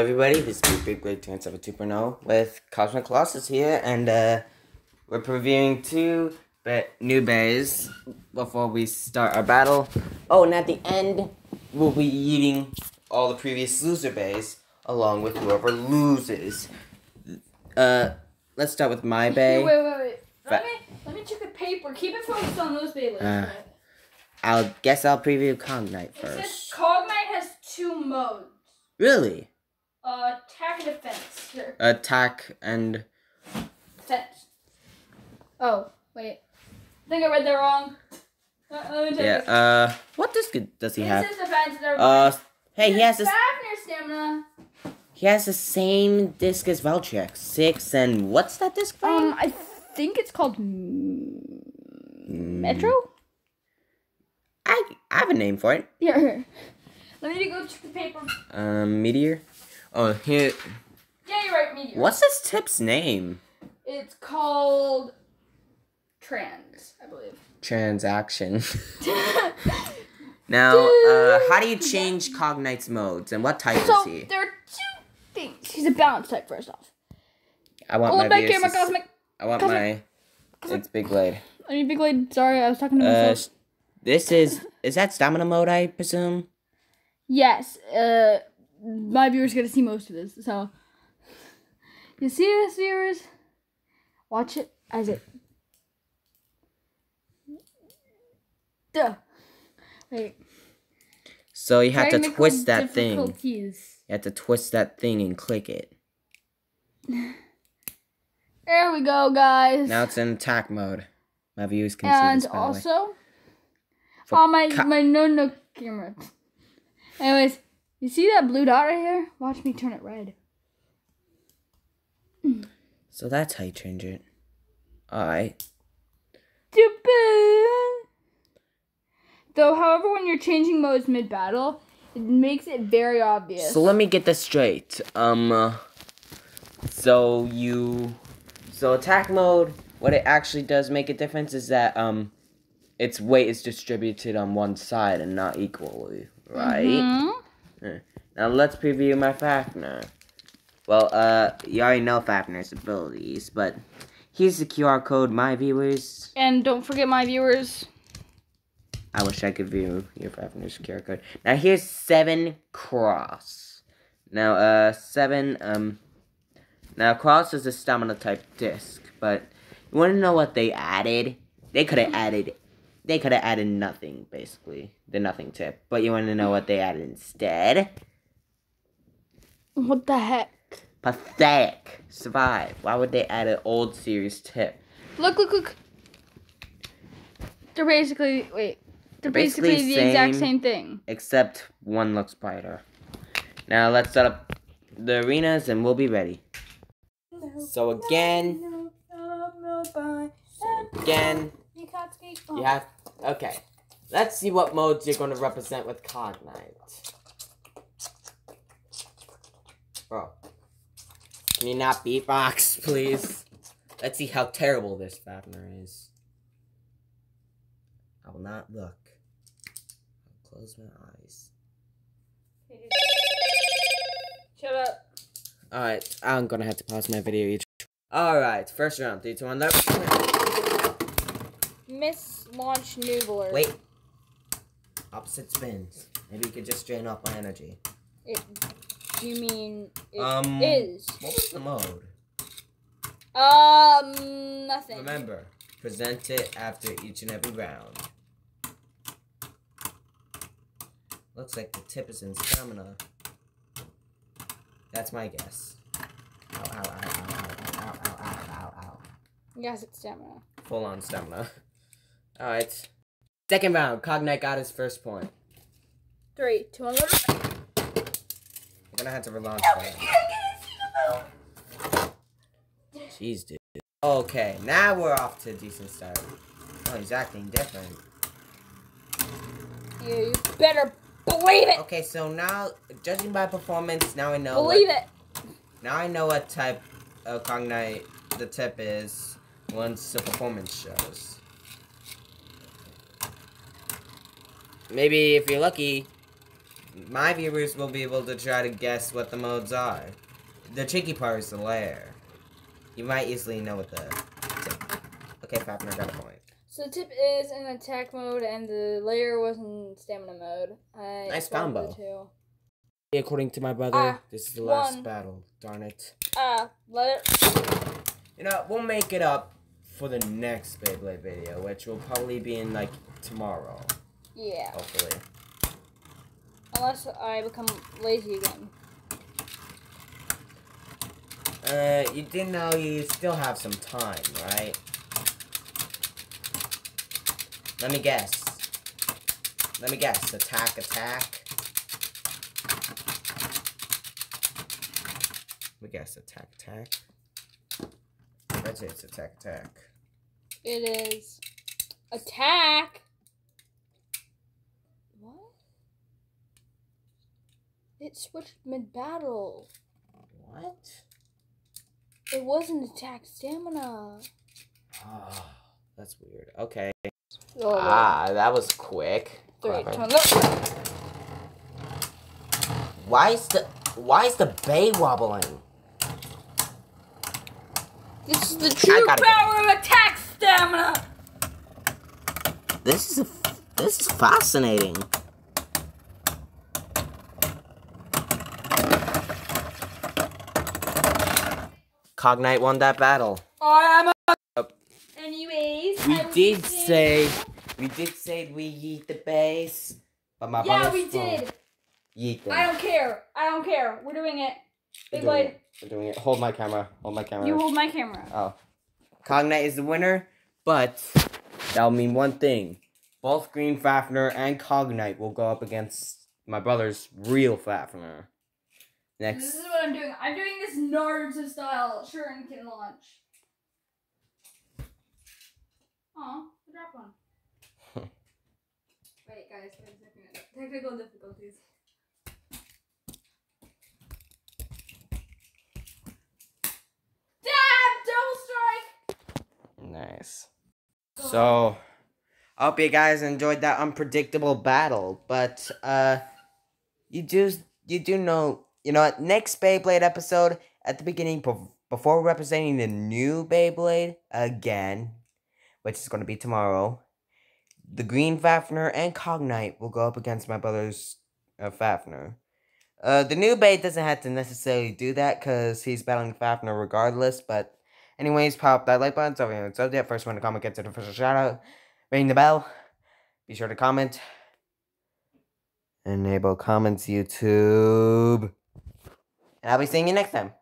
everybody, this is Big Blade 2.0 with Cosmic Colossus here, and uh, we're previewing two ba new bays before we start our battle. Oh, and at the end, we'll be eating all the previous loser bays, along with whoever loses. Uh, let's start with my bay. Wait, wait, wait. Let me, let me check the paper. Keep it focused on those bay lists. Uh, I'll guess I'll preview Cognite it says first. Cognite has two modes. Really? Attack and defense. Here, Attack and defense. Oh, wait. I think I read that wrong. Uh, let me check yeah. this. Uh, what disc does he This have? defense. Uh, hey, he has this. Fafnir stamina. He has the same disc as Valtryek. Six and what's that disc from? Um, I think it's called Mm, Metro. I I have a name for it. Here. Let me go check the paper. Um, Meteor. Oh, here. Yeah, you're right, meteor. What's this tip's name? It's called trans, I believe. Transaction. now, uh, how do you change Cognite's modes and what type so is he? there are two things. He's a balance type. First off, I want hold my back viewers camera, to s- cosmic. I want Cosmic. my. It's Big Blade. I mean, big lady. Sorry, I was talking to Uh, myself. s- this is is that stamina mode? I presume. Yes. Uh, my viewers get to see most of this. So, you see this, viewers? Watch it as it. Duh. Wait. So you have to twist that thing. You have to twist that thing and click it. There we go, guys. Now it's in attack mode. My viewers can see and this by the way. also, on my my no no camera. Anyways, you see that blue dot right here? Watch me turn it red. So that's how you change it. Alright. Though, however, when you're changing modes mid battle, it makes it very obvious. So let me get this straight. Um uh, so you so attack mode what it actually does make a difference is that um its weight is distributed on one side and not equally, right? Mhm. Now let's preview my Fafnir. Well, uh, you already know Fafnir's abilities, but here's the QR code, my viewers. And don't forget, my viewers. I wish I could view your Fafnir's QR code. Now here's seven cross. Now, uh, seven, um, now cross is a stamina type disc, but you want to know what they added? They could have added, they could have added nothing, basically. The nothing tip. But you want to know what they added instead? What the heck? Pathetic. Survive. Why would they add an old series tip? Look, look, look. They're basically wait. They're Basically basically, the exact same- same thing. Except one looks brighter. Now let's set up the arenas and we'll be ready. So again, so again, you have, okay. Let's see what modes you're going to represent with Cognite. Bro, can you not beatbox, please? Let's see how terrible this Fafnir is. I will not look. I'll close my eyes. Shut up. Alright, I'm gonna have to pause my video each. Alright, first round. Three, two, one, left. Miss launch noodler. Wait. Opposite spins. Maybe you could just drain off my energy. It, you mean it Um, is? What was the mode? Um, nothing. Remember, present it after each and every round. Looks like the tip is in stamina. That's my guess. Ow, ow, ow, ow, ow, ow, ow, ow, ow, ow. Yes, it's stamina. Full on stamina. Alright. Second round, Cognite got his first point. Three, two, one, one. I'm gonna have to relaunch that. Jeez, dude. Okay, now we're off to a decent start. Oh, he's acting different. You, you better believe it. Okay, so now, judging by performance, now I know. Believe what, it. Now I know what type of Cognite the tip is once the performance shows. Maybe if you're lucky, my viewers will be able to try to guess what the modes are. The tricky part is the lair. You might easily know what the. Okay, Fafnir got a point. So the tip is in attack mode, and the layer was in stamina mode. I Nice combo. two. According to my brother, Ah, this is the last one. battle. Darn it. Ah, let it. You know, we'll make it up for the next Beyblade video, which will probably be in like tomorrow, Yeah, hopefully. unless I become lazy again. Uh, you didn't know you still have some time, right? Let me guess. Let me guess. Attack, attack. Let me guess. Attack, attack. Let's say it's attack, attack. It is attack. What? It switched mid battle. What? It wasn't attack stamina. Oh, that's weird. Okay. Oh, Ah, that was quick. Three. Why is the why is the bay wobbling? This is the true power of attack stamina. This is a, this is fascinating. Cognite won that battle. I am. A- Anyways, We did say we did say we yeet the base, but my Yeah, we phone- did. Yeet them. I don't care. I don't care. We're doing it. We're Big doing Blade, it. We're doing it. Hold my camera. Hold my camera. you hold my camera. Oh. Cognite is the winner, but that'll mean one thing. Both Green Fafnir and Cognite will go up against my brother's real Fafnir. Next. This is what I'm doing. I'm doing this Naruto style shuriken launch. Aw, I dropped one. Wait, guys, wait a second. Technical difficulties. Dab! Double strike! Nice. So, I hope you guys enjoyed that unpredictable battle. But uh, you do you do know you know what? Next Beyblade episode at the beginning before representing the new Beyblade again, which is going to be tomorrow. The Green Fafnir and Cognite will go up against my brother's uh, Fafnir. Uh, the new Bay doesn't have to necessarily do that because he's battling Fafnir regardless, but Anyways, pop that like button. So if you yet, first one to comment gets an official shout out. Ring the bell. Be sure to comment. Enable comments, YouTube. And I'll be seeing you next time.